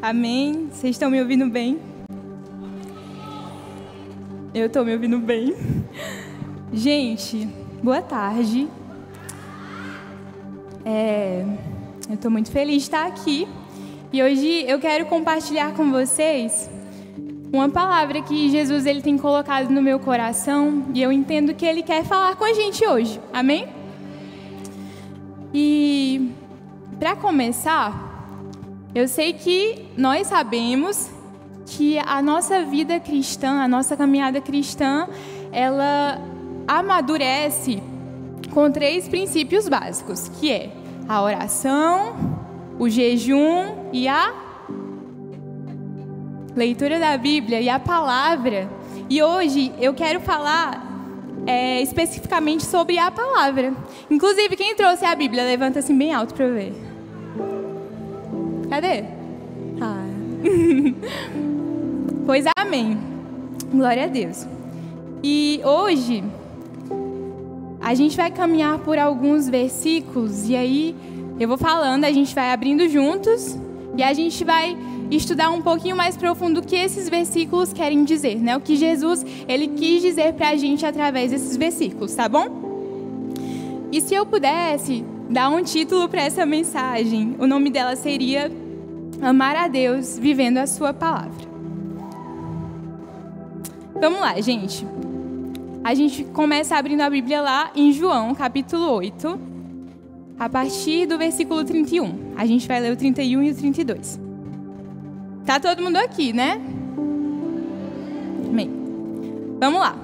Amém? Vocês estão me ouvindo bem? Eu estou me ouvindo bem. Gente, boa tarde. É, eu estou muito feliz de estar aqui. E hoje eu quero compartilhar com vocês uma palavra que Jesus ele tem colocado no meu coração e eu entendo que ele quer falar com a gente hoje. Amém? E para começar, eu sei que nós sabemos que a nossa vida cristã, a nossa caminhada cristã, ela amadurece com três princípios básicos, que é a oração, o jejum e a leitura da Bíblia e a palavra. E hoje eu quero falar é, especificamente sobre a palavra. Inclusive, quem trouxe a Bíblia, levanta assim bem alto para eu ver. Cadê? Ah. pois amém. Glória a Deus. E hoje a gente vai caminhar por alguns versículos e aí eu vou falando, a gente vai abrindo juntos e a gente vai estudar um pouquinho mais profundo o que esses versículos querem dizer, né? O que Jesus ele quis dizer para a gente através desses versículos, tá bom? E se eu pudesse dar um título para essa mensagem, o nome dela seria Amar a Deus vivendo a Sua palavra. Vamos lá, gente. A gente começa abrindo a Bíblia lá em João, capítulo 8, a partir do versículo 31. A gente vai ler o 31 e o 32. Tá todo mundo aqui, né? Amém. Vamos lá.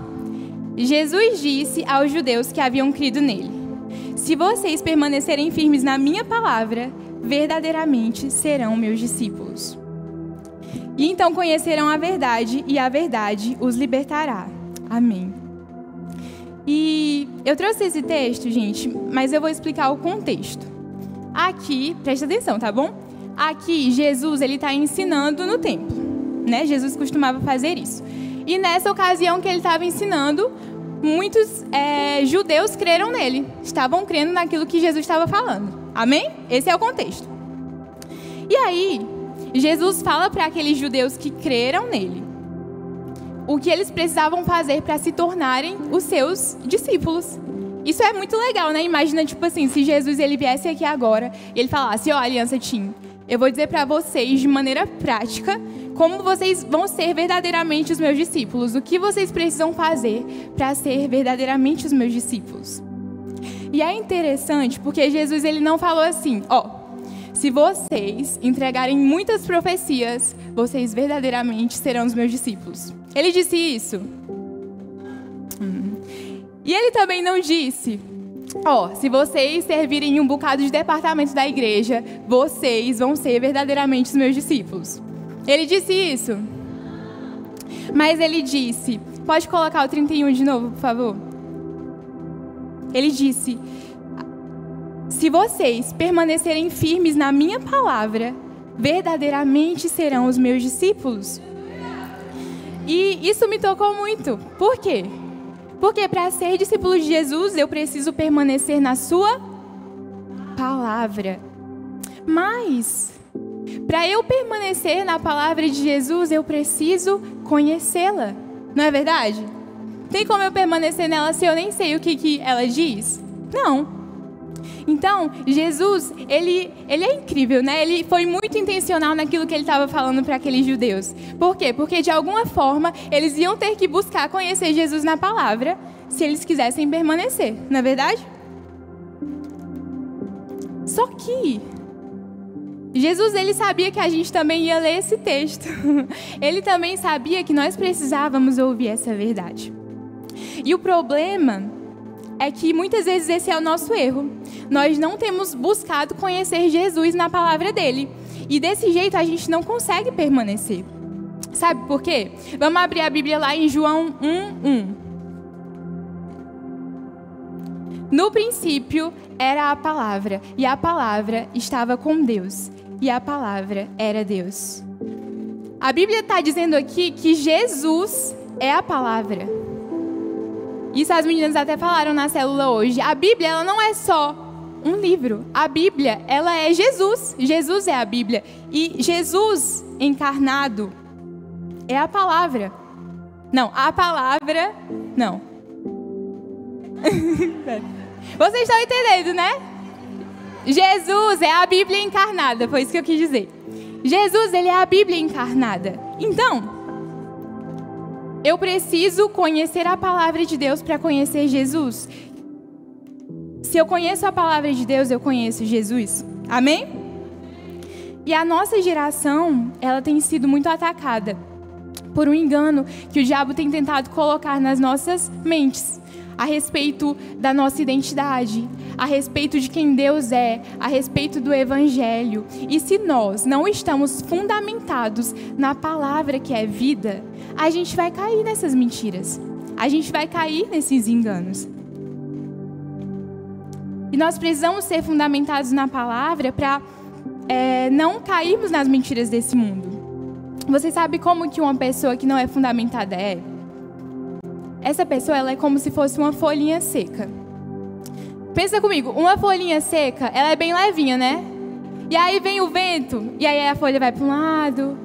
Jesus disse aos judeus que haviam crido nele: Se vocês permanecerem firmes na minha palavra, verdadeiramente serão meus discípulos. E então conhecerão a verdade, e a verdade os libertará. Amém. E eu trouxe esse texto, gente, mas eu vou explicar o contexto. Aqui, presta atenção, tá bom? Aqui, Jesus ele está ensinando no templo, né? Jesus costumava fazer isso. E nessa ocasião que ele estava ensinando, muitos é, judeus creram nele, estavam crendo naquilo que Jesus estava falando. Amém? Esse é o contexto. E aí, Jesus fala para aqueles judeus que creram nele o que eles precisavam fazer para se tornarem os seus discípulos. Isso é muito legal, né? Imagina, tipo assim, se Jesus ele viesse aqui agora e ele falasse: Ó, oh, Aliança Team, eu vou dizer para vocês de maneira prática como vocês vão ser verdadeiramente os meus discípulos, o que vocês precisam fazer para ser verdadeiramente os meus discípulos. E é interessante porque Jesus ele não falou assim, ó, se vocês entregarem muitas profecias, vocês verdadeiramente serão os meus discípulos. Ele disse isso. Hum. E ele também não disse, ó, se vocês servirem um bocado de departamento da igreja, vocês vão ser verdadeiramente os meus discípulos. Ele disse isso. Mas ele disse, pode colocar o 31 de novo, por favor? Ele disse: Se vocês permanecerem firmes na minha palavra, verdadeiramente serão os meus discípulos. E isso me tocou muito. Por quê? Porque para ser discípulo de Jesus, eu preciso permanecer na sua palavra. Mas para eu permanecer na palavra de Jesus, eu preciso conhecê-la. Não é verdade? Tem como eu permanecer nela se eu nem sei o que, que ela diz? Não. Então, Jesus, ele, ele é incrível, né? Ele foi muito intencional naquilo que ele estava falando para aqueles judeus. Por quê? Porque de alguma forma eles iam ter que buscar conhecer Jesus na palavra se eles quisessem permanecer, não é verdade? Só que Jesus ele sabia que a gente também ia ler esse texto. Ele também sabia que nós precisávamos ouvir essa verdade. E o problema é que muitas vezes esse é o nosso erro. Nós não temos buscado conhecer Jesus na palavra dele. E desse jeito a gente não consegue permanecer. Sabe por quê? Vamos abrir a Bíblia lá em João 1:1. No princípio era a palavra, e a palavra estava com Deus, e a palavra era Deus. A Bíblia está dizendo aqui que Jesus é a palavra. Isso as meninas até falaram na célula hoje. A Bíblia ela não é só um livro. A Bíblia, ela é Jesus. Jesus é a Bíblia. E Jesus encarnado é a palavra. Não, a palavra. Não. Vocês estão entendendo, né? Jesus é a Bíblia encarnada, foi isso que eu quis dizer. Jesus, ele é a Bíblia encarnada. Então, eu preciso conhecer a palavra de Deus para conhecer Jesus. Se eu conheço a palavra de Deus, eu conheço Jesus. Amém? E a nossa geração, ela tem sido muito atacada por um engano que o diabo tem tentado colocar nas nossas mentes a respeito da nossa identidade, a respeito de quem Deus é, a respeito do Evangelho. E se nós não estamos fundamentados na palavra que é vida, a gente vai cair nessas mentiras, a gente vai cair nesses enganos. E nós precisamos ser fundamentados na palavra para é, não cairmos nas mentiras desse mundo. Você sabe como que uma pessoa que não é fundamentada é? Essa pessoa ela é como se fosse uma folhinha seca. Pensa comigo, uma folhinha seca, ela é bem levinha, né? E aí vem o vento, e aí a folha vai para um lado,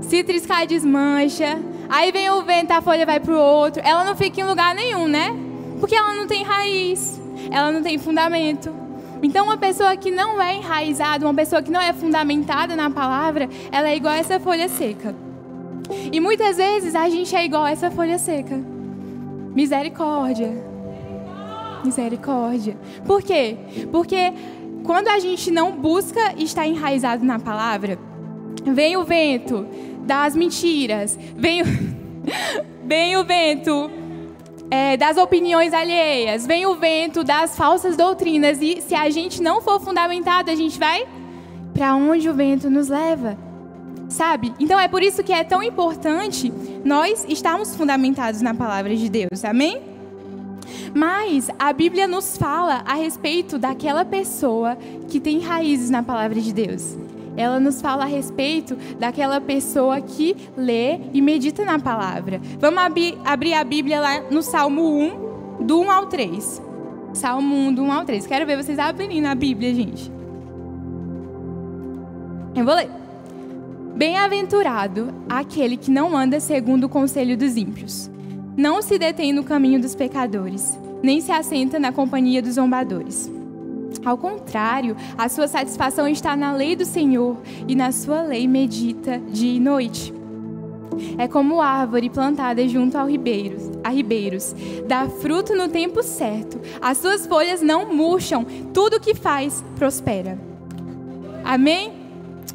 se triscar desmancha, aí vem o vento, a folha vai para o outro. Ela não fica em lugar nenhum, né? Porque ela não tem raiz, ela não tem fundamento. Então, uma pessoa que não é enraizada, uma pessoa que não é fundamentada na palavra, ela é igual a essa folha seca. E muitas vezes a gente é igual a essa folha seca. Misericórdia. Misericórdia. Por quê? Porque quando a gente não busca estar enraizado na palavra, vem o vento das mentiras, vem o, vem o vento é, das opiniões alheias, vem o vento das falsas doutrinas. E se a gente não for fundamentado, a gente vai para onde o vento nos leva sabe? Então é por isso que é tão importante nós estarmos fundamentados na palavra de Deus, amém? Mas a Bíblia nos fala a respeito daquela pessoa que tem raízes na palavra de Deus. Ela nos fala a respeito daquela pessoa que lê e medita na palavra. Vamos abrir, a Bíblia lá no Salmo 1, do 1 ao 3. Salmo 1, do 1 ao 3. Quero ver vocês abrirem na Bíblia, gente. Eu vou ler. Bem-aventurado aquele que não anda segundo o conselho dos ímpios, não se detém no caminho dos pecadores, nem se assenta na companhia dos zombadores. Ao contrário, a sua satisfação está na lei do Senhor e na sua lei medita dia e noite. É como árvore plantada junto ao ribeiros, a ribeiros, dá fruto no tempo certo. As suas folhas não murcham, tudo o que faz prospera. Amém?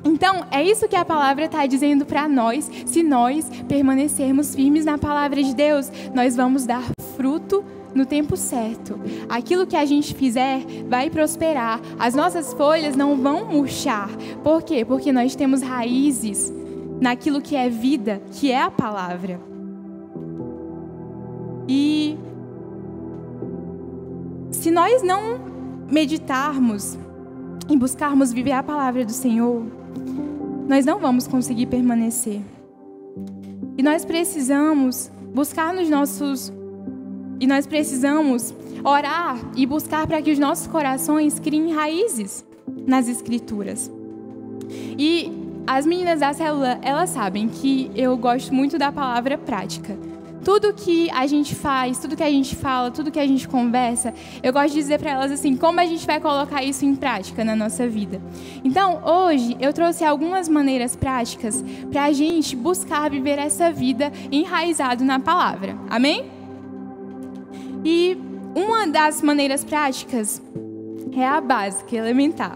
Então, é isso que a palavra está dizendo para nós. Se nós permanecermos firmes na palavra de Deus, nós vamos dar fruto no tempo certo. Aquilo que a gente fizer vai prosperar. As nossas folhas não vão murchar. Por quê? Porque nós temos raízes naquilo que é vida, que é a palavra. E se nós não meditarmos e buscarmos viver a palavra do Senhor, nós não vamos conseguir permanecer. E nós precisamos buscar nos nossos. E nós precisamos orar e buscar para que os nossos corações criem raízes nas Escrituras. E as meninas da célula, elas sabem que eu gosto muito da palavra prática tudo que a gente faz, tudo que a gente fala, tudo que a gente conversa, eu gosto de dizer para elas assim, como a gente vai colocar isso em prática na nossa vida. Então, hoje eu trouxe algumas maneiras práticas para a gente buscar viver essa vida enraizado na palavra. Amém? E uma das maneiras práticas é a básica, elementar.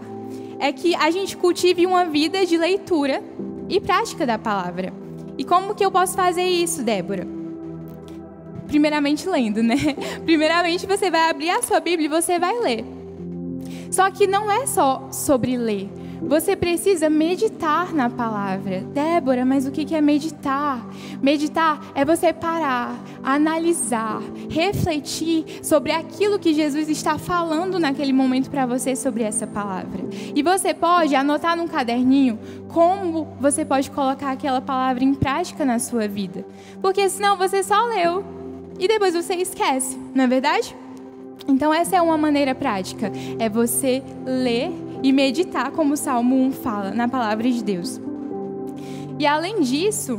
É que a gente cultive uma vida de leitura e prática da palavra. E como que eu posso fazer isso, Débora? Primeiramente lendo, né? Primeiramente você vai abrir a sua Bíblia e você vai ler. Só que não é só sobre ler. Você precisa meditar na palavra. Débora, mas o que é meditar? Meditar é você parar, analisar, refletir sobre aquilo que Jesus está falando naquele momento para você sobre essa palavra. E você pode anotar num caderninho como você pode colocar aquela palavra em prática na sua vida. Porque senão você só leu e depois você esquece, não é verdade? Então, essa é uma maneira prática: é você ler e meditar, como o Salmo 1 fala, na palavra de Deus. E além disso,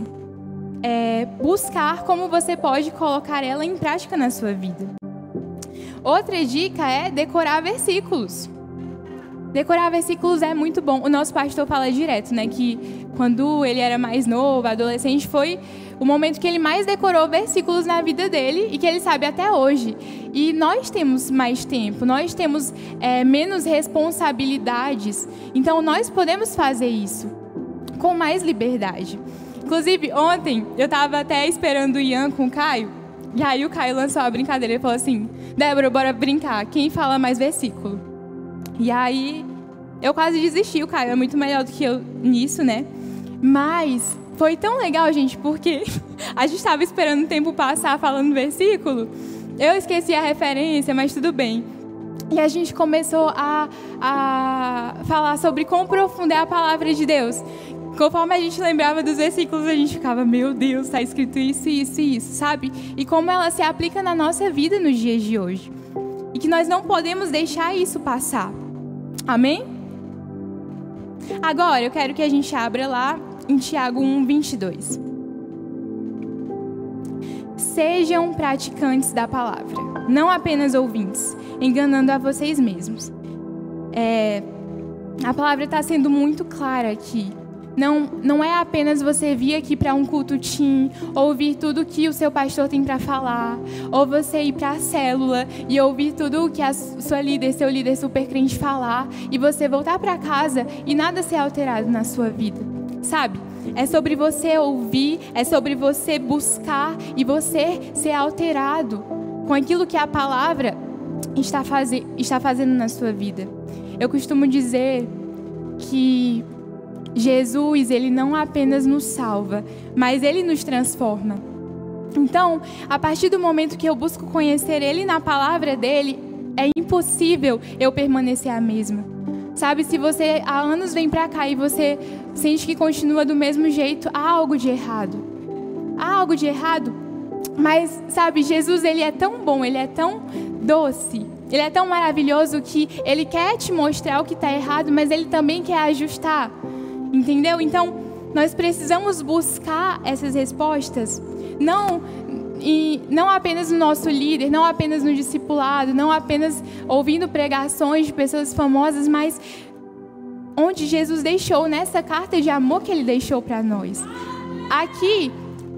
é buscar como você pode colocar ela em prática na sua vida. Outra dica é decorar versículos. Decorar versículos é muito bom. O nosso pastor fala direto, né, que quando ele era mais novo, adolescente, foi o momento que ele mais decorou versículos na vida dele e que ele sabe até hoje. E nós temos mais tempo, nós temos é, menos responsabilidades, então nós podemos fazer isso com mais liberdade. Inclusive, ontem eu estava até esperando o Ian com o Caio, e aí o Caio lançou a brincadeira e falou assim: Débora, bora brincar, quem fala mais versículo? E aí eu quase desisti, o Caio é muito melhor do que eu nisso, né? Mas foi tão legal, gente, porque a gente estava esperando o tempo passar falando versículo. Eu esqueci a referência, mas tudo bem. E a gente começou a, a falar sobre como profundar a palavra de Deus. Conforme a gente lembrava dos versículos, a gente ficava, meu Deus, está escrito isso, isso e isso, sabe? E como ela se aplica na nossa vida nos dias de hoje. E que nós não podemos deixar isso passar. Amém? Agora, eu quero que a gente abra lá em Tiago 1, 22. Sejam praticantes da palavra, não apenas ouvintes, enganando a vocês mesmos. É, a palavra está sendo muito clara aqui. Não, não é apenas você vir aqui para um culto team, ouvir tudo que o seu pastor tem para falar, ou você ir para a célula e ouvir tudo que a sua líder, seu líder super crente falar, e você voltar para casa e nada ser alterado na sua vida. Sabe? É sobre você ouvir, é sobre você buscar e você ser alterado com aquilo que a palavra está, faze está fazendo na sua vida. Eu costumo dizer que Jesus, ele não apenas nos salva, mas ele nos transforma. Então, a partir do momento que eu busco conhecer ele na palavra dele, é impossível eu permanecer a mesma. Sabe, se você há anos vem para cá e você sente que continua do mesmo jeito, há algo de errado. Há algo de errado. Mas, sabe, Jesus, ele é tão bom, ele é tão doce, ele é tão maravilhoso que ele quer te mostrar o que está errado, mas ele também quer ajustar. Entendeu? Então, nós precisamos buscar essas respostas, não e não apenas no nosso líder, não apenas no discipulado, não apenas ouvindo pregações de pessoas famosas, mas onde Jesus deixou nessa carta de amor que ele deixou para nós. Aqui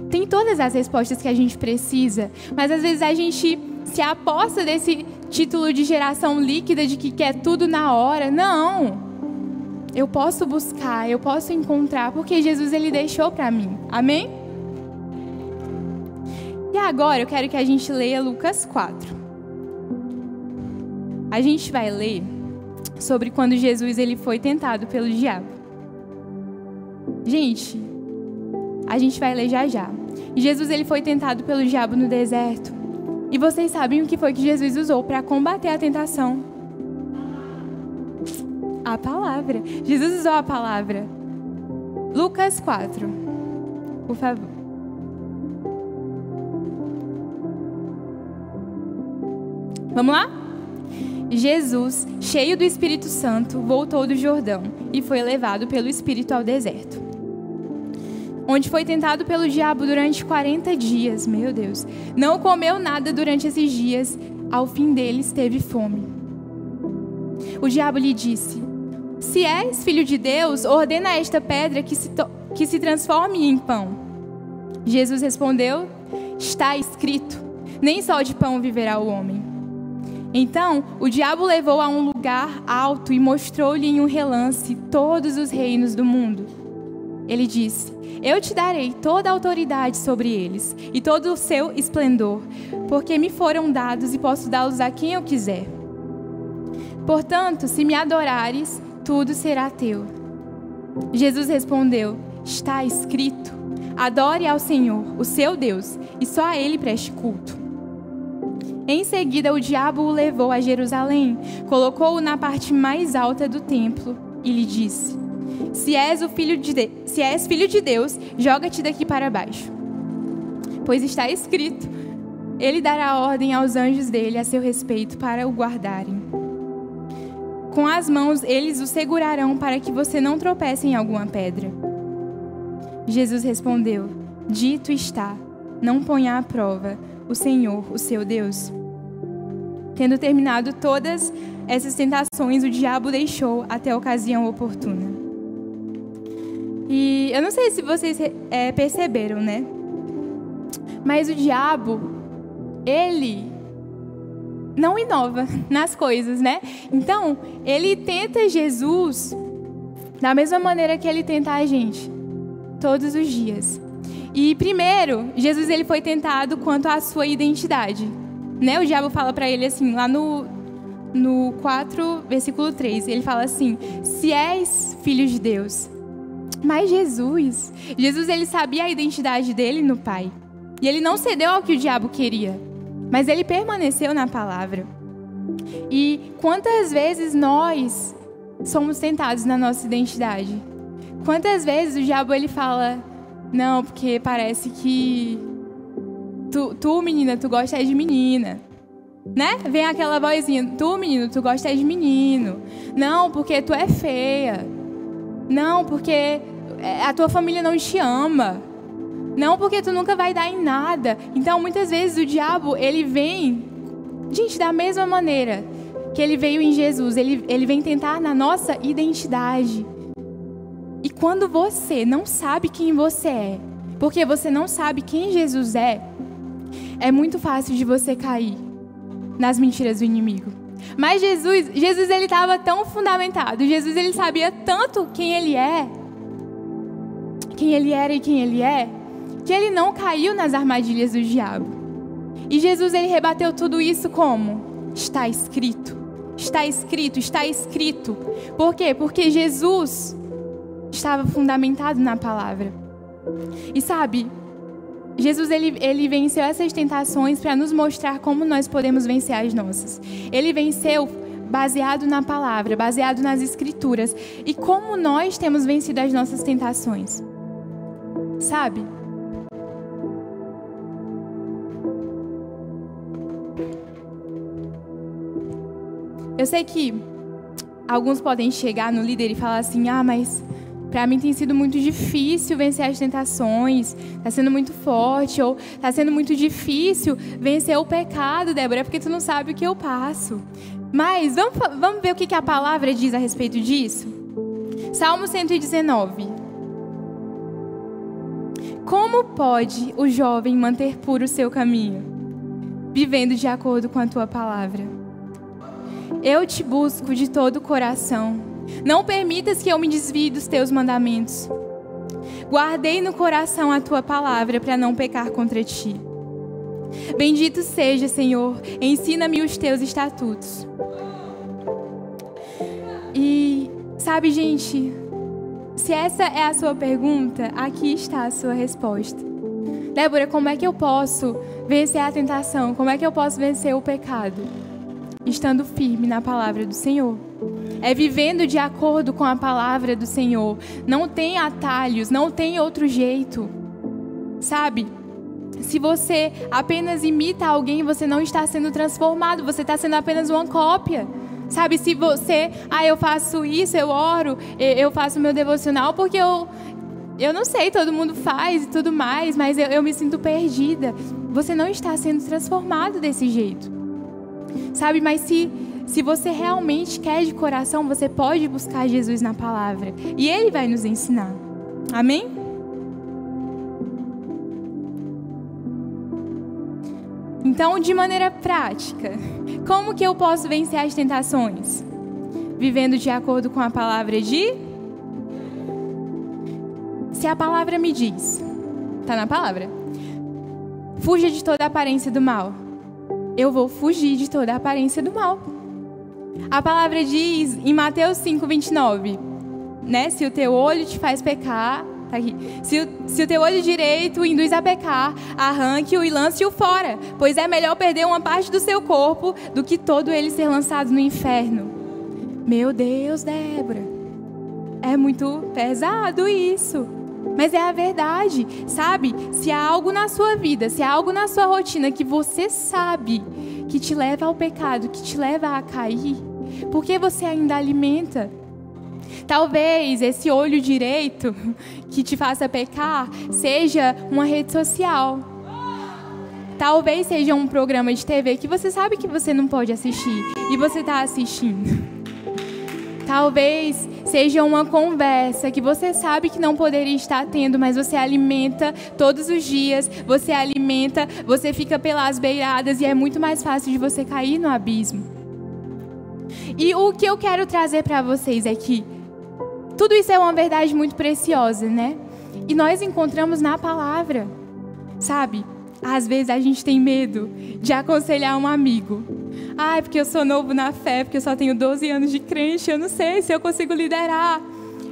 tem todas as respostas que a gente precisa, mas às vezes a gente se aposta desse título de geração líquida de que quer tudo na hora. Não. Eu posso buscar, eu posso encontrar, porque Jesus ele deixou para mim. Amém? E agora eu quero que a gente leia Lucas 4. A gente vai ler sobre quando Jesus ele foi tentado pelo diabo. Gente, a gente vai ler já já. Jesus ele foi tentado pelo diabo no deserto. E vocês sabem o que foi que Jesus usou para combater a tentação? A palavra. Jesus usou a palavra. Lucas 4. Por favor. Vamos lá? Jesus, cheio do Espírito Santo, voltou do Jordão e foi levado pelo Espírito ao deserto. Onde foi tentado pelo diabo durante 40 dias, meu Deus. Não comeu nada durante esses dias, ao fim deles teve fome. O diabo lhe disse: se és filho de Deus, ordena a esta pedra que se, que se transforme em pão. Jesus respondeu: Está escrito: Nem só de pão viverá o homem. Então o diabo levou a um lugar alto e mostrou-lhe em um relance todos os reinos do mundo. Ele disse: Eu te darei toda a autoridade sobre eles e todo o seu esplendor, porque me foram dados e posso dá-los a quem eu quiser. Portanto, se me adorares, tudo será teu. Jesus respondeu: Está escrito: Adore ao Senhor, o seu Deus, e só a ele preste culto. Em seguida, o diabo o levou a Jerusalém, colocou-o na parte mais alta do templo e lhe disse: Se és, o filho de, de se és filho de Deus, joga-te daqui para baixo. Pois está escrito: ele dará ordem aos anjos dele a seu respeito para o guardarem. Com as mãos eles o segurarão para que você não tropece em alguma pedra. Jesus respondeu: Dito está, não ponha à prova o Senhor, o seu Deus. Tendo terminado todas essas tentações, o diabo deixou até a ocasião oportuna. E eu não sei se vocês é, perceberam, né? Mas o diabo, ele não inova nas coisas, né? Então, ele tenta Jesus da mesma maneira que ele tenta a gente, todos os dias. E primeiro, Jesus ele foi tentado quanto à sua identidade. Né? O diabo fala para ele assim, lá no, no 4, versículo 3, ele fala assim: Se és filho de Deus. Mas Jesus, Jesus ele sabia a identidade dele no Pai. E ele não cedeu ao que o diabo queria, mas ele permaneceu na palavra. E quantas vezes nós somos tentados na nossa identidade? Quantas vezes o diabo ele fala: "Não, porque parece que tu, tu menina, tu gosta de menina" né? Vem aquela vozinha, tu menino, tu gosta de menino. Não, porque tu é feia. Não, porque é, a tua família não te ama. Não, porque tu nunca vai dar em nada. Então, muitas vezes o diabo, ele vem, gente, da mesma maneira que ele veio em Jesus, ele, ele vem tentar na nossa identidade. E quando você não sabe quem você é, porque você não sabe quem Jesus é, é muito fácil de você cair nas mentiras do inimigo. Mas Jesus, Jesus ele estava tão fundamentado, Jesus ele sabia tanto quem ele é, quem ele era e quem ele é, que ele não caiu nas armadilhas do diabo. E Jesus ele rebateu tudo isso como está escrito. Está escrito, está escrito. Por quê? Porque Jesus estava fundamentado na palavra. E sabe, Jesus ele, ele venceu essas tentações para nos mostrar como nós podemos vencer as nossas. Ele venceu baseado na palavra, baseado nas escrituras. E como nós temos vencido as nossas tentações? Sabe? Eu sei que alguns podem chegar no líder e falar assim: ah, mas para mim tem sido muito difícil vencer as tentações, está sendo muito forte, ou está sendo muito difícil vencer o pecado, Débora, é porque tu não sabe o que eu passo. Mas vamos, vamos ver o que, que a palavra diz a respeito disso? Salmo 119. Como pode o jovem manter puro o seu caminho, vivendo de acordo com a tua palavra? Eu te busco de todo o coração não permitas que eu me desvie dos teus mandamentos. Guardei no coração a tua palavra para não pecar contra ti. Bendito seja, Senhor, ensina-me os teus estatutos. E sabe, gente, se essa é a sua pergunta, aqui está a sua resposta. Débora, como é que eu posso vencer a tentação? Como é que eu posso vencer o pecado? Estando firme na palavra do Senhor é vivendo de acordo com a palavra do Senhor. Não tem atalhos, não tem outro jeito. Sabe? Se você apenas imita alguém, você não está sendo transformado, você está sendo apenas uma cópia. Sabe, se você, ah, eu faço isso, eu oro, eu faço meu devocional porque eu, eu não sei, todo mundo faz e tudo mais, mas eu, eu me sinto perdida. Você não está sendo transformado desse jeito. Sabe, mas se se você realmente quer de coração, você pode buscar Jesus na palavra e ele vai nos ensinar. Amém? Então, de maneira prática, como que eu posso vencer as tentações? Vivendo de acordo com a palavra de Se a palavra me diz, tá na palavra. Fuja de toda aparência do mal. Eu vou fugir de toda aparência do mal. A palavra diz em Mateus 5, 29, né? Se o teu olho te faz pecar, tá aqui. Se o, se o teu olho direito induz a pecar, arranque-o e lance-o fora, pois é melhor perder uma parte do seu corpo do que todo ele ser lançado no inferno. Meu Deus, Débora, é muito pesado isso. Mas é a verdade, sabe? Se há algo na sua vida, se há algo na sua rotina que você sabe que te leva ao pecado, que te leva a cair, por que você ainda alimenta? Talvez esse olho direito que te faça pecar seja uma rede social. Talvez seja um programa de TV que você sabe que você não pode assistir e você está assistindo. Talvez seja uma conversa que você sabe que não poderia estar tendo, mas você alimenta todos os dias, você alimenta, você fica pelas beiradas e é muito mais fácil de você cair no abismo. E o que eu quero trazer para vocês é que tudo isso é uma verdade muito preciosa, né? E nós encontramos na palavra, sabe? Às vezes a gente tem medo de aconselhar um amigo. Ah, porque eu sou novo na fé, porque eu só tenho 12 anos de crente, eu não sei se eu consigo liderar.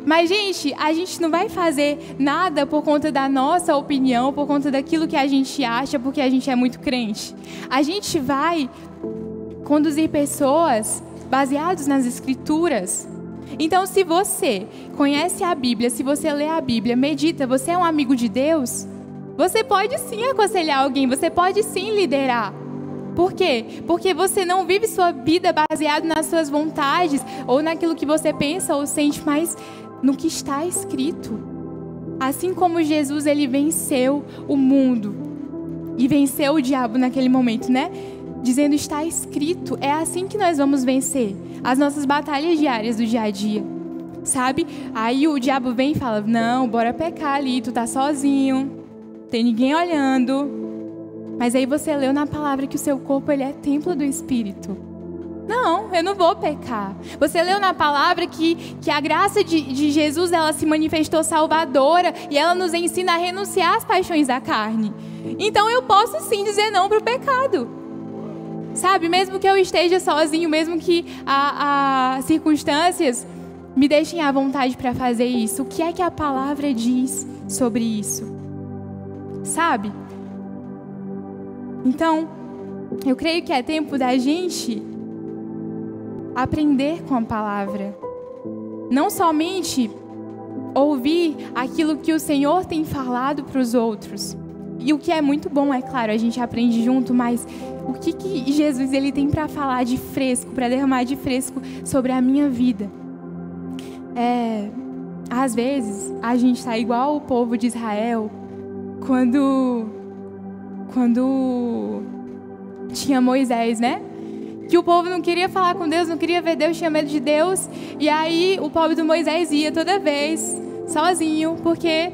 Mas, gente, a gente não vai fazer nada por conta da nossa opinião, por conta daquilo que a gente acha, porque a gente é muito crente. A gente vai conduzir pessoas baseados nas Escrituras. Então, se você conhece a Bíblia, se você lê a Bíblia, medita, você é um amigo de Deus, você pode sim aconselhar alguém, você pode sim liderar. Por quê? Porque você não vive sua vida baseado nas suas vontades ou naquilo que você pensa ou sente, mas no que está escrito. Assim como Jesus ele venceu o mundo e venceu o diabo naquele momento, né? Dizendo está escrito, é assim que nós vamos vencer as nossas batalhas diárias do dia a dia. Sabe? Aí o diabo vem e fala: "Não, bora pecar ali, tu tá sozinho" tem ninguém olhando. Mas aí você leu na palavra que o seu corpo ele é templo do Espírito. Não, eu não vou pecar. Você leu na palavra que, que a graça de, de Jesus ela se manifestou salvadora e ela nos ensina a renunciar às paixões da carne. Então eu posso sim dizer não para o pecado. Sabe, mesmo que eu esteja sozinho, mesmo que as circunstâncias me deixem à vontade para fazer isso, o que é que a palavra diz sobre isso? sabe? Então, eu creio que é tempo da gente aprender com a palavra. Não somente ouvir aquilo que o Senhor tem falado para os outros. E o que é muito bom, é claro, a gente aprende junto, mas o que, que Jesus ele tem para falar de fresco, para derramar de fresco sobre a minha vida? É, às vezes a gente está igual o povo de Israel, quando quando tinha Moisés, né? Que o povo não queria falar com Deus, não queria ver Deus, tinha medo de Deus. E aí o povo do Moisés ia toda vez sozinho, porque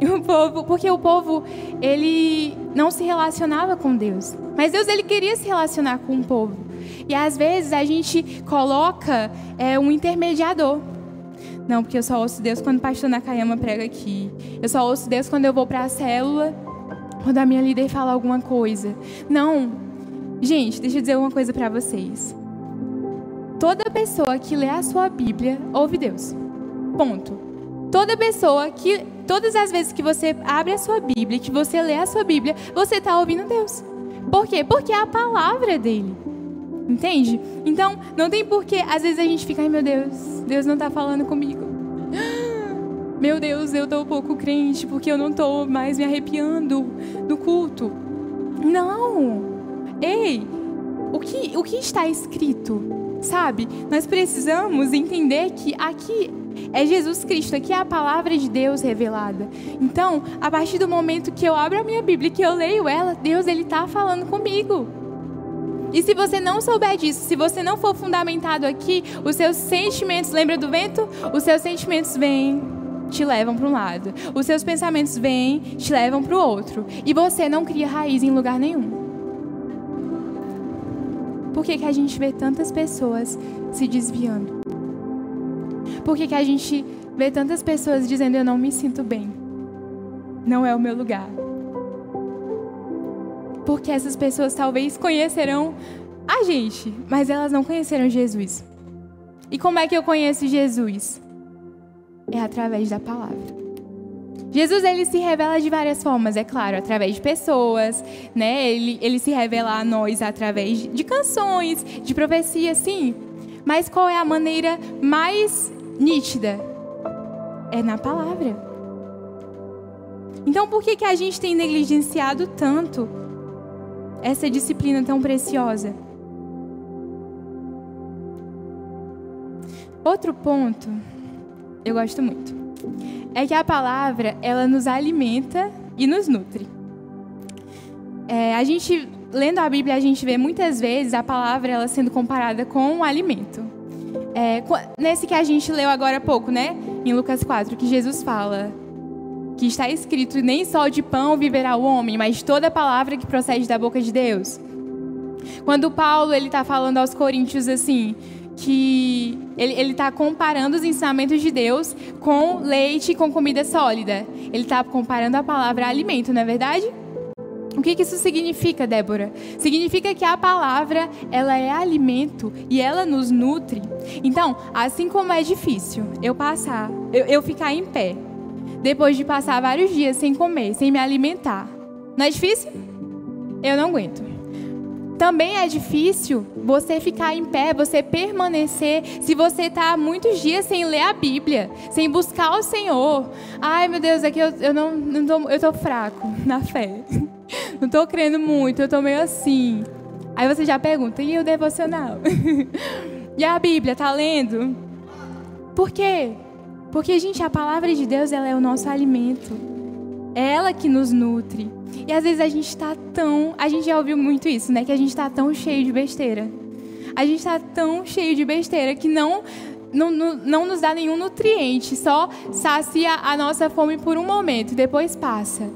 o povo, porque o povo ele não se relacionava com Deus. Mas Deus ele queria se relacionar com o povo. E às vezes a gente coloca é, um intermediador. Não, porque eu só ouço Deus quando o pastor Nakayama prega aqui. Eu só ouço Deus quando eu vou para a célula, quando a minha líder fala alguma coisa. Não. Gente, deixa eu dizer uma coisa para vocês. Toda pessoa que lê a sua Bíblia ouve Deus. Ponto. Toda pessoa que todas as vezes que você abre a sua Bíblia, que você lê a sua Bíblia, você está ouvindo Deus. Por quê? Porque é a palavra dele. Entende? Então, não tem porquê. Às vezes a gente fica, ai meu Deus, Deus não está falando comigo. Meu Deus, eu estou pouco crente porque eu não estou mais me arrepiando do culto. Não! Ei, o que, o que está escrito? Sabe? Nós precisamos entender que aqui é Jesus Cristo, aqui é a palavra de Deus revelada. Então, a partir do momento que eu abro a minha Bíblia, que eu leio ela, Deus ele está falando comigo. E se você não souber disso, se você não for fundamentado aqui, os seus sentimentos, lembra do vento? Os seus sentimentos vêm, te levam para um lado. Os seus pensamentos vêm, te levam para o outro. E você não cria raiz em lugar nenhum. Por que, que a gente vê tantas pessoas se desviando? Por que, que a gente vê tantas pessoas dizendo eu não me sinto bem? Não é o meu lugar. Porque essas pessoas talvez conhecerão a gente, mas elas não conheceram Jesus. E como é que eu conheço Jesus? É através da palavra. Jesus ele se revela de várias formas, é claro, através de pessoas, né? Ele, ele se revela a nós através de canções, de profecia, sim. Mas qual é a maneira mais nítida? É na palavra. Então, por que, que a gente tem negligenciado tanto essa disciplina tão preciosa? Outro ponto, eu gosto muito, é que a palavra ela nos alimenta e nos nutre. É, a gente lendo a Bíblia a gente vê muitas vezes a palavra ela sendo comparada com um alimento. É, nesse que a gente leu agora há pouco, né? Em Lucas 4, que Jesus fala que está escrito: nem só de pão viverá o homem, mas toda palavra que procede da boca de Deus. Quando Paulo ele está falando aos Coríntios assim, que ele está comparando os ensinamentos de Deus com leite e com comida sólida. Ele está comparando a palavra alimento, não é verdade? O que, que isso significa, Débora? Significa que a palavra ela é alimento e ela nos nutre. Então, assim como é difícil eu passar, eu, eu ficar em pé, depois de passar vários dias sem comer, sem me alimentar, não é difícil? Eu não aguento. Também é difícil você ficar em pé, você permanecer, se você está muitos dias sem ler a Bíblia, sem buscar o Senhor. Ai, meu Deus, é que eu, eu não, não tô, eu tô fraco na fé. Não estou crendo muito, eu estou meio assim. Aí você já pergunta, e o devocional? e a Bíblia, tá lendo? Por quê? Porque, gente, a palavra de Deus ela é o nosso alimento. É ela que nos nutre. E às vezes a gente está tão. A gente já ouviu muito isso, né? Que a gente está tão cheio de besteira. A gente está tão cheio de besteira que não, não, não, nos dá nenhum nutriente, só sacia a nossa fome por um momento, depois passa.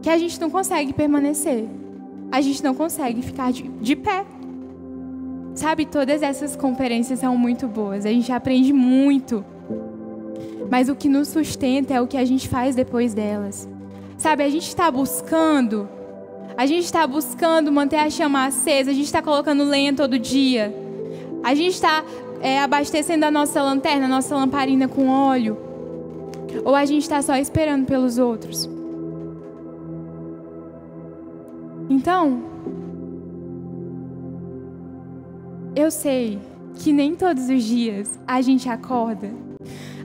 Que a gente não consegue permanecer. A gente não consegue ficar de, de pé. Sabe, todas essas conferências são muito boas. A gente aprende muito. Mas o que nos sustenta é o que a gente faz depois delas. Sabe, a gente está buscando, a gente está buscando manter a chama acesa, a gente está colocando lenha todo dia, a gente está é, abastecendo a nossa lanterna, a nossa lamparina com óleo, ou a gente está só esperando pelos outros. Então, eu sei que nem todos os dias a gente acorda.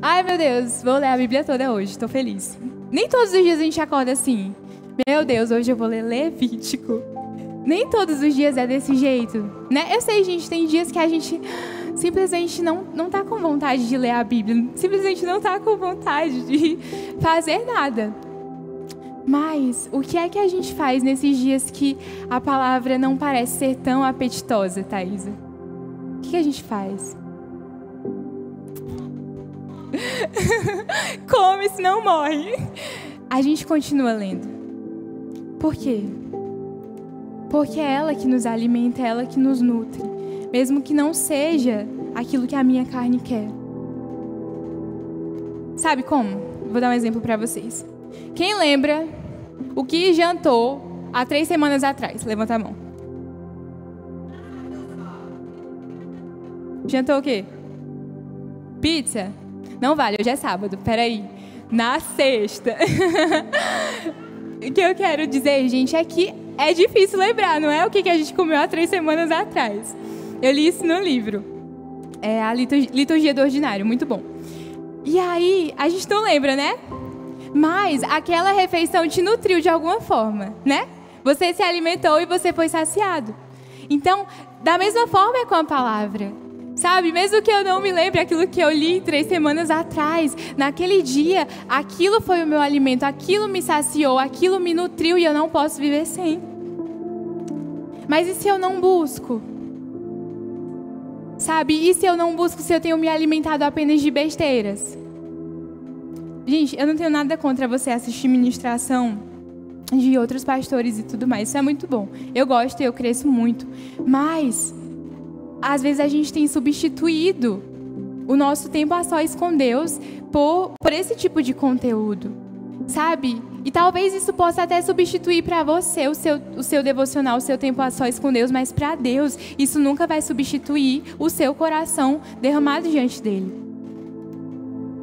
Ai meu Deus, vou ler a Bíblia toda hoje, estou feliz. Nem todos os dias a gente acorda assim. Meu Deus, hoje eu vou ler Levítico. Nem todos os dias é desse jeito, né? Eu sei, gente, tem dias que a gente simplesmente não não tá com vontade de ler a Bíblia, simplesmente não tá com vontade de fazer nada. Mas o que é que a gente faz nesses dias que a palavra não parece ser tão apetitosa, Thaisa? O que a gente faz? Come, senão morre. A gente continua lendo. Por quê? Porque é ela que nos alimenta, é ela que nos nutre. Mesmo que não seja aquilo que a minha carne quer. Sabe como? Vou dar um exemplo para vocês. Quem lembra o que jantou há três semanas atrás? Levanta a mão. Jantou o quê? Pizza? Não vale, hoje é sábado, peraí. Na sexta. o que eu quero dizer, gente, é que é difícil lembrar, não é o que a gente comeu há três semanas atrás. Eu li isso no livro. É a liturgia do ordinário, muito bom. E aí, a gente não lembra, né? Mas aquela refeição te nutriu de alguma forma, né? Você se alimentou e você foi saciado. Então, da mesma forma é com a palavra. Sabe, mesmo que eu não me lembre aquilo que eu li três semanas atrás, naquele dia, aquilo foi o meu alimento, aquilo me saciou, aquilo me nutriu e eu não posso viver sem. Mas e se eu não busco? Sabe, e se eu não busco, se eu tenho me alimentado apenas de besteiras? Gente, eu não tenho nada contra você assistir ministração de outros pastores e tudo mais, isso é muito bom. Eu gosto e eu cresço muito. Mas às vezes a gente tem substituído o nosso tempo a sós com Deus por, por esse tipo de conteúdo, sabe? E talvez isso possa até substituir para você o seu, o seu devocional, o seu tempo a sós com Deus, mas para Deus isso nunca vai substituir o seu coração derramado diante dele.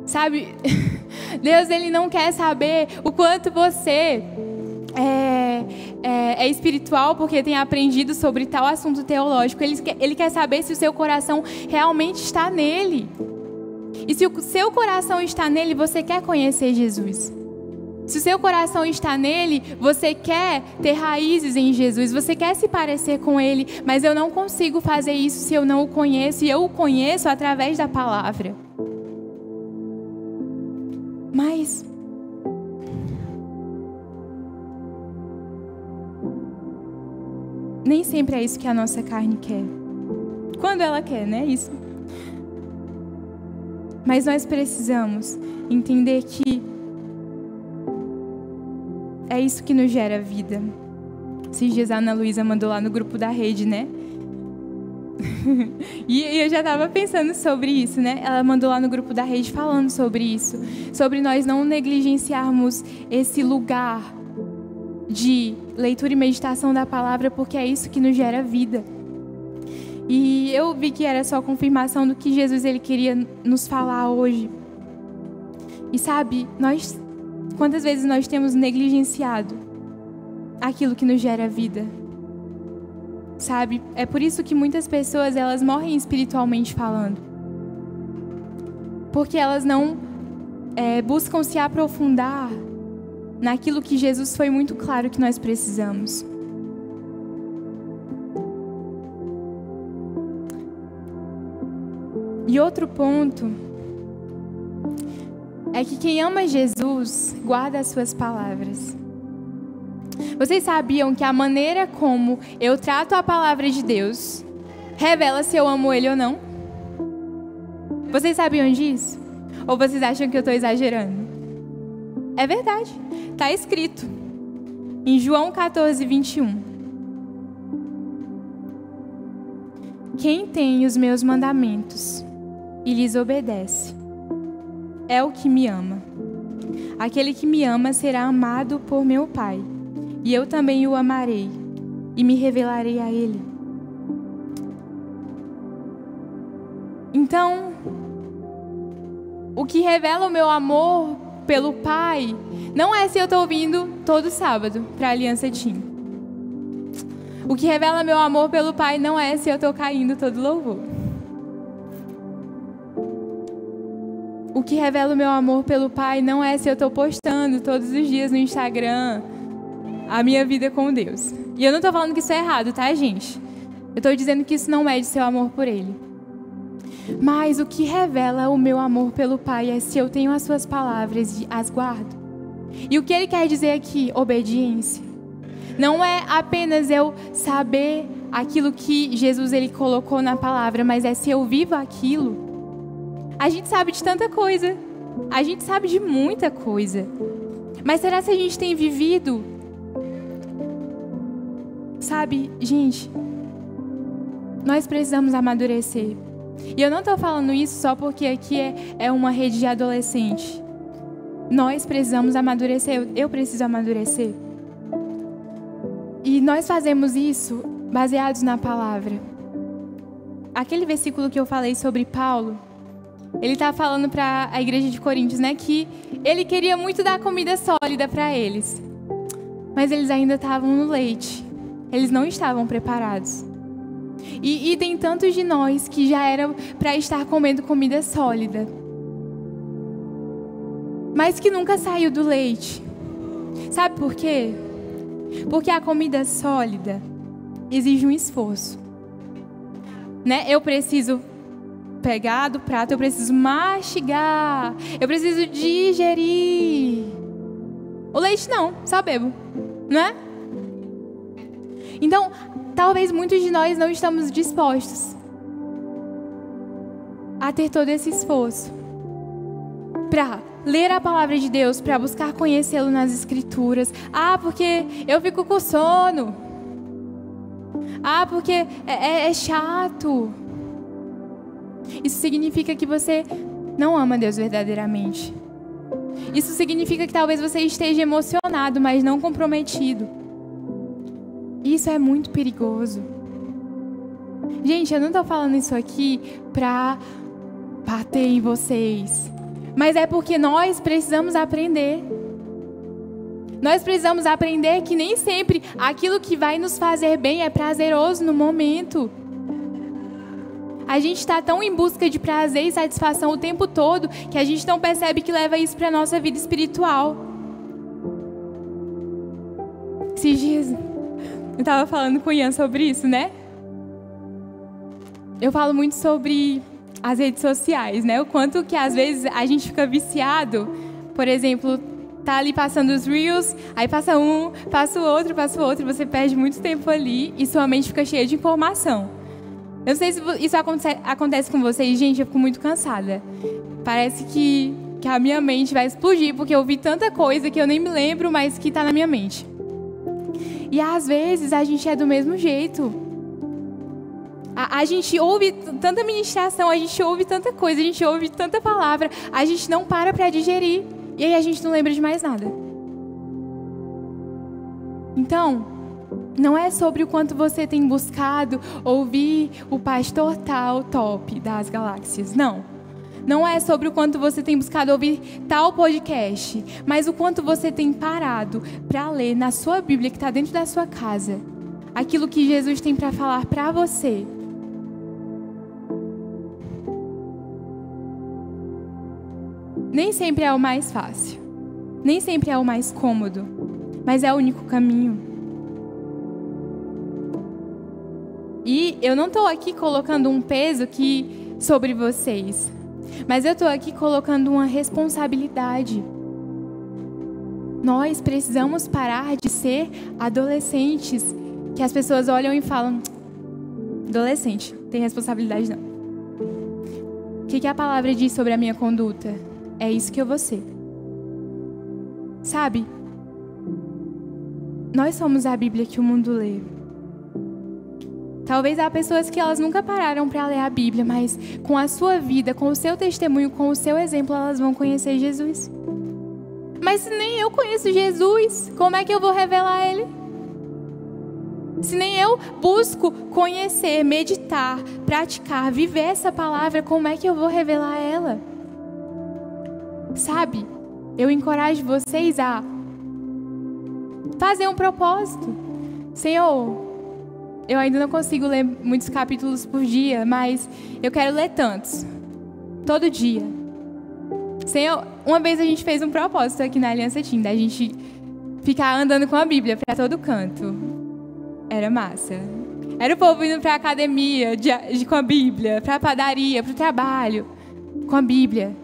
Sabe? Deus ele não quer saber o quanto você é, é, é, espiritual porque tem aprendido sobre tal assunto teológico. Ele ele quer saber se o seu coração realmente está nele. E se o seu coração está nele, você quer conhecer Jesus. Se o seu coração está nele, você quer ter raízes em Jesus, você quer se parecer com ele, mas eu não consigo fazer isso se eu não o conheço, e eu o conheço através da palavra. Mas nem sempre é isso que a nossa carne quer. Quando ela quer, né? Isso. Mas nós precisamos entender que é isso que nos gera vida. Esses dias a Ana Luísa mandou lá no grupo da rede, né? e eu já estava pensando sobre isso, né? Ela mandou lá no grupo da rede falando sobre isso, sobre nós não negligenciarmos esse lugar de leitura e meditação da palavra, porque é isso que nos gera vida. E eu vi que era só confirmação do que Jesus ele queria nos falar hoje. E sabe, nós quantas vezes nós temos negligenciado aquilo que nos gera vida? Sabe? É por isso que muitas pessoas elas morrem espiritualmente falando. Porque elas não é, buscam se aprofundar naquilo que Jesus foi muito claro que nós precisamos. E outro ponto é que quem ama Jesus guarda as suas palavras. Vocês sabiam que a maneira como eu trato a palavra de Deus revela se eu amo Ele ou não? Vocês sabiam disso? Ou vocês acham que eu estou exagerando? É verdade, está escrito em João 14, 21. Quem tem os meus mandamentos e lhes obedece. É o que me ama. Aquele que me ama será amado por meu Pai, e eu também o amarei e me revelarei a ele. Então, o que revela o meu amor pelo Pai não é se eu estou vindo todo sábado para a Aliança Team. O que revela meu amor pelo Pai não é se eu estou caindo todo louvor. O que revela o meu amor pelo Pai não é se eu estou postando todos os dias no Instagram a minha vida com Deus. E eu não estou falando que isso é errado, tá, gente? Eu estou dizendo que isso não mede seu amor por Ele. Mas o que revela o meu amor pelo Pai é se eu tenho as Suas palavras e as guardo. E o que Ele quer dizer aqui? Obediência. Não é apenas eu saber aquilo que Jesus ele colocou na palavra, mas é se eu vivo aquilo a gente sabe de tanta coisa. A gente sabe de muita coisa. Mas será que a gente tem vivido? Sabe, gente, nós precisamos amadurecer. E eu não estou falando isso só porque aqui é, é uma rede de adolescente. Nós precisamos amadurecer, eu preciso amadurecer. E nós fazemos isso baseados na palavra. Aquele versículo que eu falei sobre Paulo, ele está falando para a igreja de Coríntios, né, que ele queria muito dar comida sólida para eles. Mas eles ainda estavam no leite. Eles não estavam preparados. E, e tem tantos de nós que já eram para estar comendo comida sólida. Mas que nunca saiu do leite. Sabe por quê? Porque a comida sólida exige um esforço. Né? Eu preciso pegar do prato, eu preciso mastigar, eu preciso digerir. O leite não, só bebo, não é? Então, talvez muitos de nós não estamos dispostos a ter todo esse esforço para ler a palavra de Deus, para buscar conhecê-lo nas escrituras. Ah, porque eu fico com sono. Ah, porque é, é, é chato. Isso significa que você não ama Deus verdadeiramente. Isso significa que talvez você esteja emocionado, mas não comprometido. Isso é muito perigoso. Gente, eu não estou falando isso aqui para bater em vocês, mas é porque nós precisamos aprender. Nós precisamos aprender que nem sempre aquilo que vai nos fazer bem é prazeroso no momento. A gente está tão em busca de prazer e satisfação o tempo todo que a gente não percebe que leva isso para nossa vida espiritual. Esses dias eu estava falando com o Ian sobre isso, né? Eu falo muito sobre as redes sociais, né? O quanto que às vezes a gente fica viciado, por exemplo, tá ali passando os reels, aí passa um, passa o outro, passa o outro, você perde muito tempo ali e sua mente fica cheia de informação. Eu não sei se isso acontece, acontece com vocês, gente, eu fico muito cansada. Parece que, que a minha mente vai explodir porque eu vi tanta coisa que eu nem me lembro, mas que está na minha mente. E às vezes a gente é do mesmo jeito. A, a, gente ouve tanta ministração, a gente ouve tanta coisa, a gente ouve tanta palavra, a gente não para para digerir. E aí a gente não lembra de mais nada. Então, não é sobre o quanto você tem buscado ouvir o pastor tal top das galáxias. Não. Não é sobre o quanto você tem buscado ouvir tal podcast, mas o quanto você tem parado para ler na sua Bíblia que está dentro da sua casa aquilo que Jesus tem para falar para você. Nem sempre é o mais fácil, nem sempre é o mais cômodo, mas é o único caminho. E eu não estou aqui colocando um peso que sobre vocês, mas eu estou aqui colocando uma responsabilidade. Nós precisamos parar de ser adolescentes que as pessoas olham e falam: adolescente, tem responsabilidade não. O que, que a palavra diz sobre a minha conduta? é isso que eu vou ser. Sabe? Nós somos a Bíblia que o mundo lê. Talvez há pessoas que elas nunca pararam para ler a Bíblia, mas com a sua vida, com o seu testemunho, com o seu exemplo, elas vão conhecer Jesus. Mas se nem eu conheço Jesus, como é que eu vou revelar Ele? Se nem eu busco conhecer, meditar, praticar, viver essa palavra, como é que eu vou revelar ela? Sabe? Eu encorajo vocês a fazer um propósito. Senhor, eu ainda não consigo ler muitos capítulos por dia, mas eu quero ler tantos. Todo dia. Senhor, uma vez a gente fez um propósito aqui na Aliança Team, da gente ficar andando com a Bíblia para todo canto. Era massa. Era o povo indo para academia de, de, com a Bíblia, para a padaria, para o trabalho, com a Bíblia.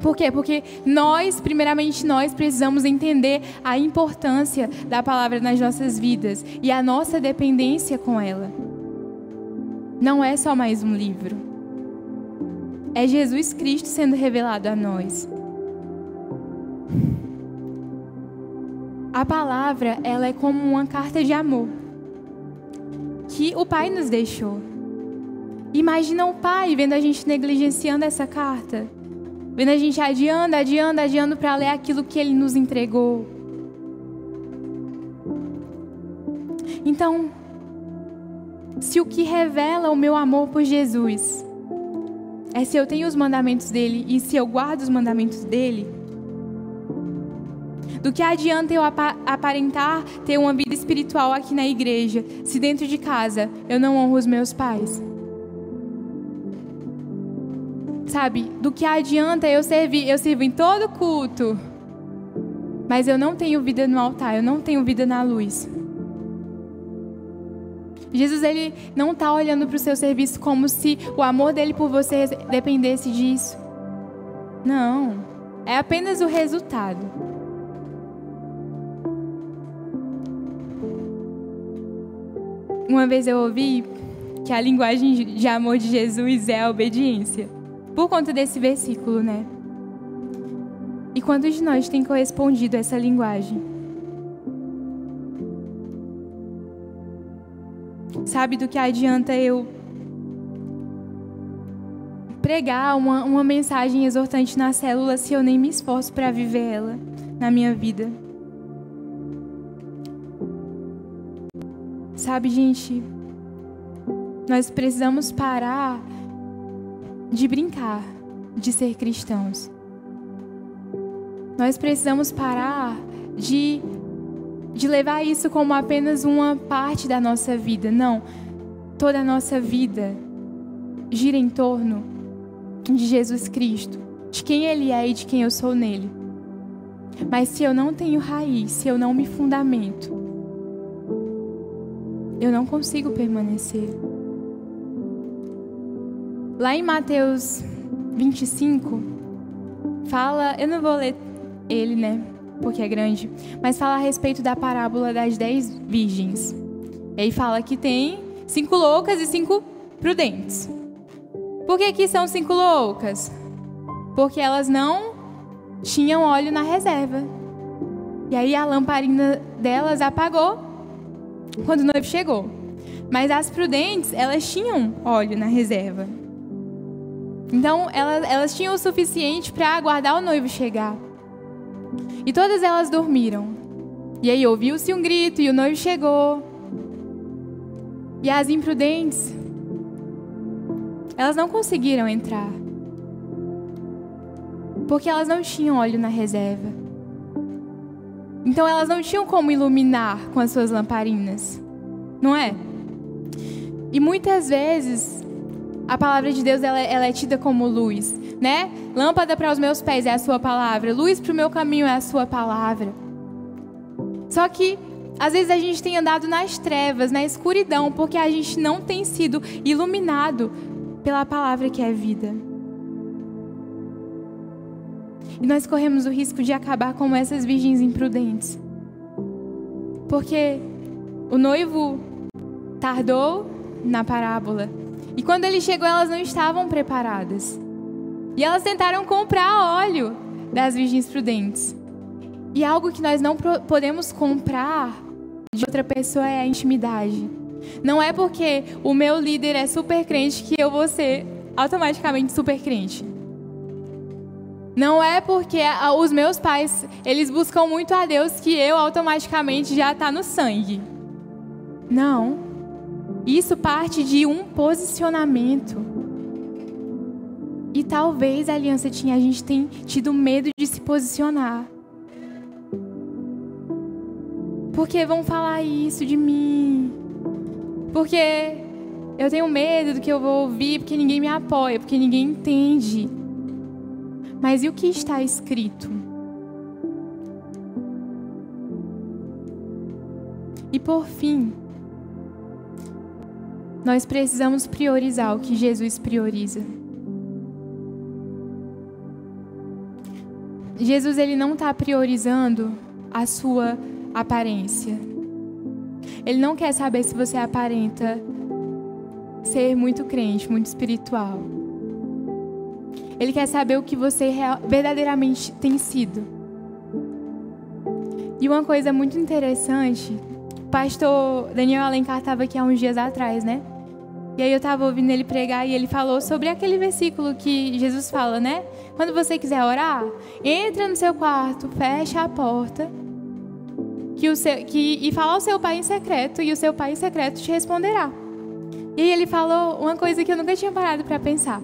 Por quê? Porque nós, primeiramente, nós precisamos entender a importância da palavra nas nossas vidas e a nossa dependência com ela. Não é só mais um livro. É Jesus Cristo sendo revelado a nós. A palavra, ela é como uma carta de amor que o Pai nos deixou. Imagina o Pai vendo a gente negligenciando essa carta Vendo a gente adiando, adiando, adiando para ler aquilo que Ele nos entregou. Então, se o que revela o meu amor por Jesus é se eu tenho os mandamentos dele e se eu guardo os mandamentos dele, do que adianta eu aparentar ter uma vida espiritual aqui na igreja, se dentro de casa eu não honro os meus pais? Sabe, do que adianta eu servir? Eu sirvo em todo culto, mas eu não tenho vida no altar, eu não tenho vida na luz. Jesus ele não está olhando para o seu serviço como se o amor dele por você dependesse disso. Não, é apenas o resultado. Uma vez eu ouvi que a linguagem de amor de Jesus é a obediência por conta desse versículo, né? E quantos de nós tem correspondido a essa linguagem? Sabe do que adianta eu pregar uma, uma mensagem exortante na célula se eu nem me esforço para viver ela na minha vida? Sabe, gente, nós precisamos parar de brincar, de ser cristãos. Nós precisamos parar de, de levar isso como apenas uma parte da nossa vida. Não. Toda a nossa vida gira em torno de Jesus Cristo, de quem Ele é e de quem eu sou nele. Mas se eu não tenho raiz, se eu não me fundamento, eu não consigo permanecer. Lá em Mateus 25, fala, eu não vou ler ele, né? Porque é grande, mas fala a respeito da parábola das dez virgens. E aí fala que tem cinco loucas e cinco prudentes. Por que, que são cinco loucas? Porque elas não tinham óleo na reserva. E aí a lamparina delas apagou quando o noivo chegou. Mas as prudentes, elas tinham óleo na reserva. Então, elas, elas tinham o suficiente para aguardar o noivo chegar. E todas elas dormiram. E aí ouviu-se um grito e o noivo chegou. E as imprudentes, elas não conseguiram entrar. Porque elas não tinham óleo na reserva. Então elas não tinham como iluminar com as suas lamparinas. Não é? E muitas vezes a palavra de Deus ela, ela é tida como luz, né? Lâmpada para os meus pés é a sua palavra, luz para o meu caminho é a sua palavra. Só que às vezes a gente tem andado nas trevas, na escuridão, porque a gente não tem sido iluminado pela palavra que é vida. E nós corremos o risco de acabar como essas virgens imprudentes. Porque o noivo tardou na parábola, e quando ele chegou, elas não estavam preparadas. E elas tentaram comprar óleo das virgens prudentes. E algo que nós não podemos comprar de outra pessoa é a intimidade. Não é porque o meu líder é super crente que eu vou ser automaticamente super crente. Não é porque os meus pais, eles buscam muito a Deus que eu automaticamente já está no sangue. Não. Isso parte de um posicionamento. E talvez a aliança tinha, a gente tem tido medo de se posicionar. Porque vão falar isso de mim. Porque eu tenho medo do que eu vou ouvir, porque ninguém me apoia, porque ninguém entende. Mas e o que está escrito? E por fim, nós precisamos priorizar o que Jesus prioriza. Jesus ele não está priorizando a sua aparência. Ele não quer saber se você aparenta ser muito crente, muito espiritual. Ele quer saber o que você verdadeiramente tem sido. E uma coisa muito interessante, o pastor Daniel Alencar estava aqui há uns dias atrás, né? E aí eu estava ouvindo ele pregar e ele falou sobre aquele versículo que Jesus fala, né? Quando você quiser orar, entra no seu quarto, fecha a porta que o seu, que, e fala ao seu pai em secreto e o seu pai em secreto te responderá. E ele falou uma coisa que eu nunca tinha parado para pensar,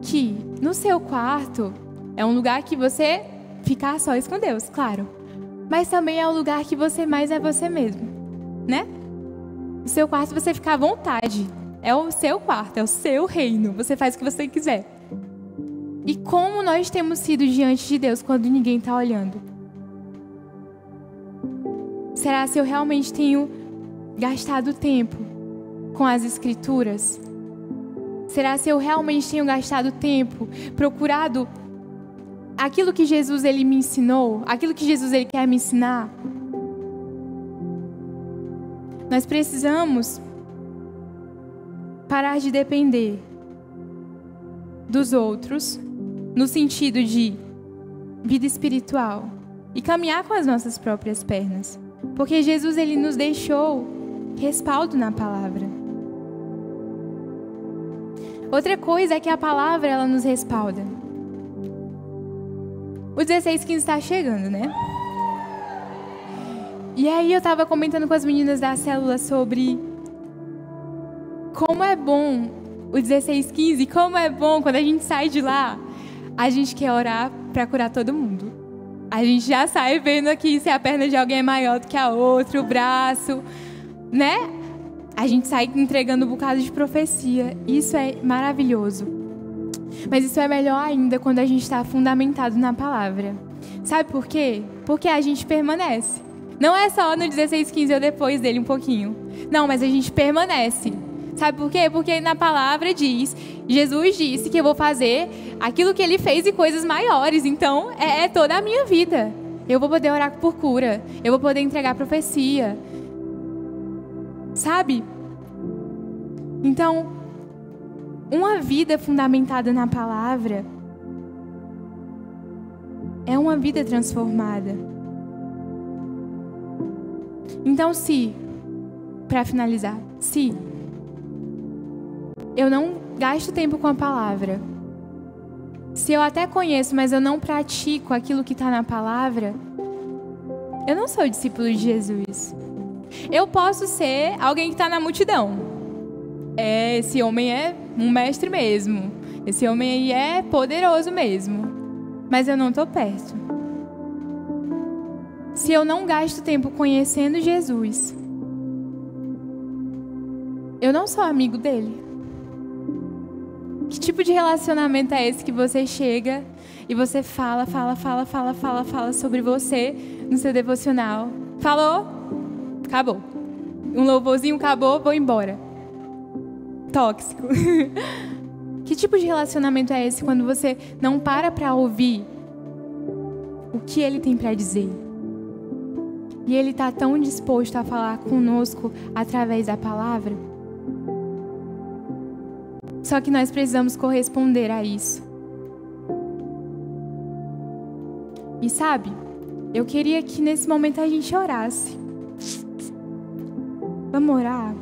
que no seu quarto é um lugar que você fica a sós com Deus, claro. Mas também é o lugar que você mais é você mesmo, né? No seu quarto você fica à vontade. É o seu quarto, é o seu reino. Você faz o que você quiser. E como nós temos sido diante de Deus quando ninguém está olhando? Será se eu realmente tenho gastado tempo com as Escrituras? Será se eu realmente tenho gastado tempo, procurado aquilo que Jesus ele me ensinou, aquilo que Jesus ele quer me ensinar? Nós precisamos parar de depender dos outros no sentido de vida espiritual e caminhar com as nossas próprias pernas. Porque Jesus ele nos deixou respaldo na palavra. Outra coisa é que a palavra ela nos respalda. O 16, 15 está chegando, né? E aí eu estava comentando com as meninas da célula sobre como é bom o 1615, como é bom quando a gente sai de lá, a gente quer orar para curar todo mundo. A gente já sai vendo aqui se a perna de alguém é maior do que a outra, o braço, né? A gente sai entregando um bocado de profecia. Isso é maravilhoso. Mas isso é melhor ainda quando a gente está fundamentado na palavra. Sabe por quê? Porque a gente permanece. Não é só no 16, 15 ou depois dele um pouquinho. Não, mas a gente permanece. Sabe por quê? Porque na palavra diz, Jesus disse que eu vou fazer aquilo que ele fez e coisas maiores. Então, é, é toda a minha vida. Eu vou poder orar por cura. Eu vou poder entregar profecia. Sabe? Então, uma vida fundamentada na palavra é uma vida transformada. Então, se, para finalizar, se eu não gasto tempo com a palavra, se eu até conheço, mas eu não pratico aquilo que está na palavra, eu não sou discípulo de Jesus. Eu posso ser alguém que está na multidão. É, esse homem é um mestre mesmo. Esse homem aí é poderoso mesmo. Mas eu não estou perto. Se eu não gasto tempo conhecendo Jesus, eu não sou amigo dele. Que tipo de relacionamento é esse que você chega e você fala, fala, fala, fala, fala, fala sobre você no seu devocional? Falou? Acabou. Um louvorzinho acabou, vou embora. Tóxico. que tipo de relacionamento é esse quando você não para para ouvir o que ele tem para dizer? E ele está tão disposto a falar conosco através da palavra? Só que nós precisamos corresponder a isso. E sabe, eu queria que nesse momento a gente orasse. Vamos orar?